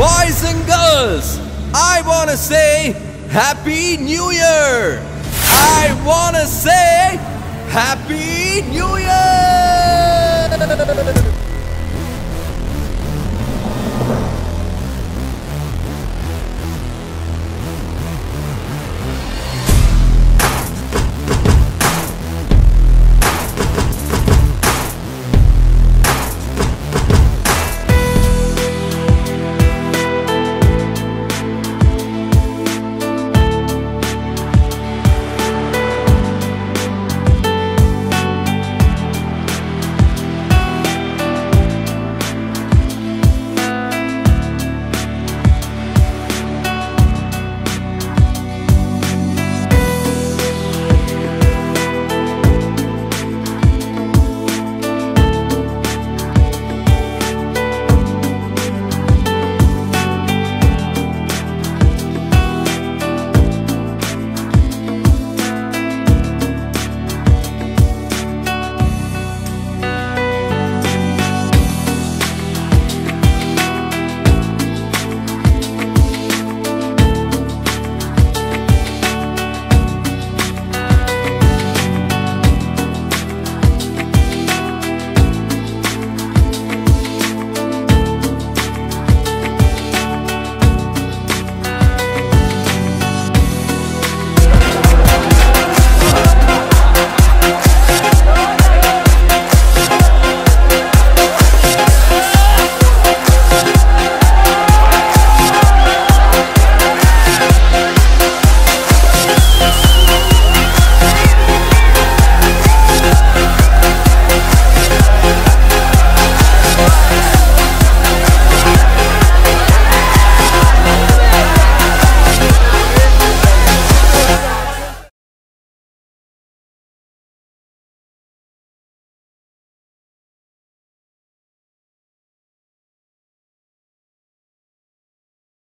Boys and girls, I wanna say Happy New Year! I wanna say Happy New Year!